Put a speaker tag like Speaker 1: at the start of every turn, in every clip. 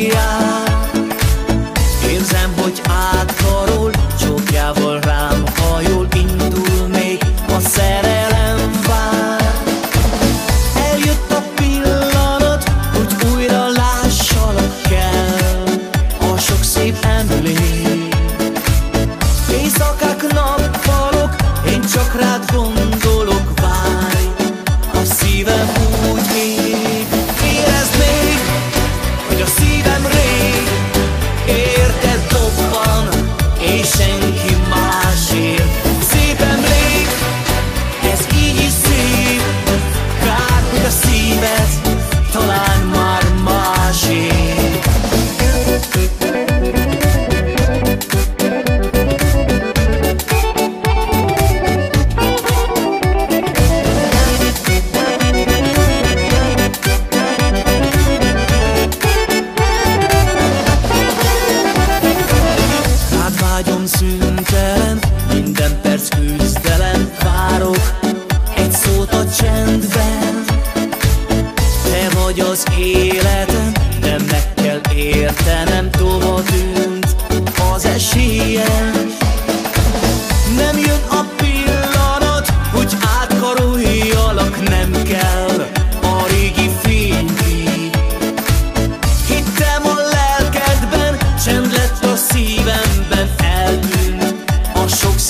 Speaker 1: hangját Érzem, hogy áll szüntelen Minden perc küzdelem Várok egy szót a csendben. Te vagy az életem De meg kell értenem Tova tűnt az esélyen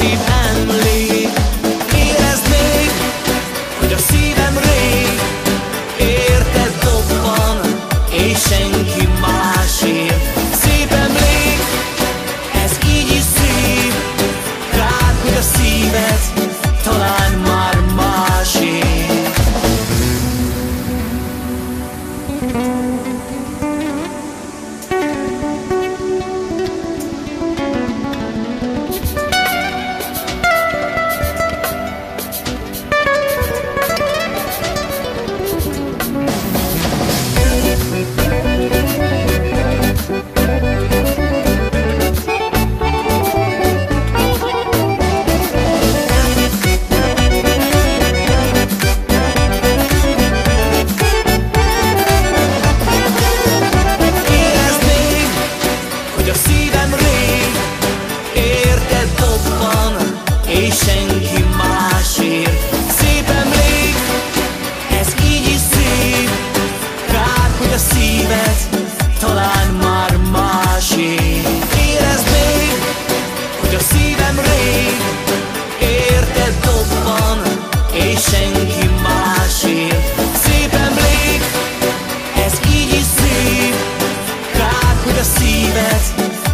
Speaker 1: a sok szív emlék Érezd még, hogy a szívem rég. Érted dobban, és senki másért. Szép emlék, ez így is szép Kár, hogy a szíved talán már másért senki másért. Szép emlék, ez így is szép. Kár, hogy a szíved talán már másért. Érezd még, hogy a szívem rég. Érted dobban, és senki másért. Szép emlék, ez így is szép. Kár, hogy a szíved